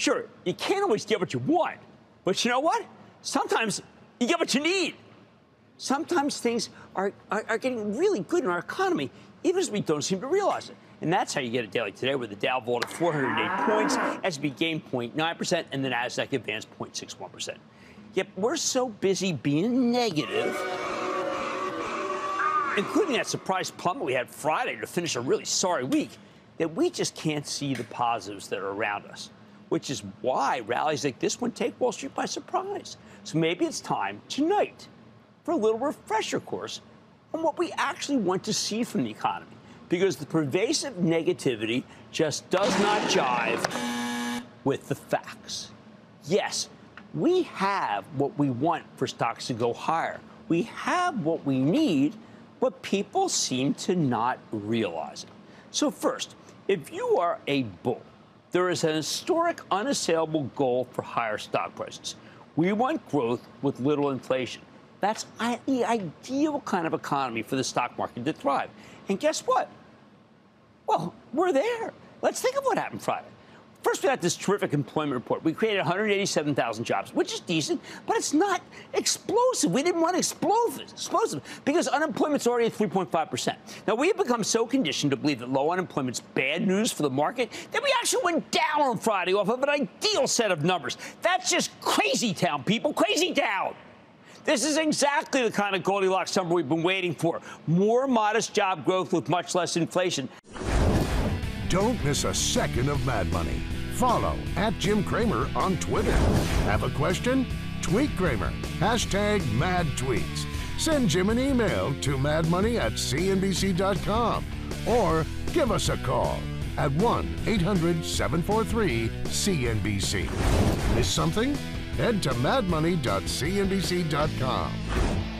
Sure, you can't always get what you want, but you know what? Sometimes you get what you need. Sometimes things are, are, are getting really good in our economy, even as we don't seem to realize it. And that's how you get a daily today, where the Dow vaulted 408 points, S&P gained 0.9%, and the Nasdaq advanced 0.61%. Yet we're so busy being negative, including that surprise plummet we had Friday to finish a really sorry week, that we just can't see the positives that are around us. Which is why rallies like this one take Wall Street by surprise. So maybe it's time tonight for a little refresher course on what we actually want to see from the economy. Because the pervasive negativity just does not jive with the facts. Yes, we have what we want for stocks to go higher. We have what we need, but people seem to not realize it. So, first, if you are a bull, there is an historic, unassailable goal for higher stock prices. We want growth with little inflation. That's the ideal kind of economy for the stock market to thrive. And guess what? Well, we're there. Let's think of what happened Friday. First, we got this terrific employment report. We created 187,000 jobs, which is decent, but it's not explosive. We didn't want explosive, explosive because unemployment's already at 3.5%. Now, we have become so conditioned to believe that low unemployment's bad news for the market that we actually went down on Friday off of an ideal set of numbers. That's just crazy town, people. Crazy town. This is exactly the kind of Goldilocks number we've been waiting for. More modest job growth with much less inflation. Don't miss a second of Mad Money. Follow at Jim Cramer on Twitter. Have a question? Tweet Cramer. Hashtag mad tweets. Send Jim an email to madmoney at cnbc.com or give us a call at 1 800 743 CNBC. Miss something? Head to madmoney.cnbc.com.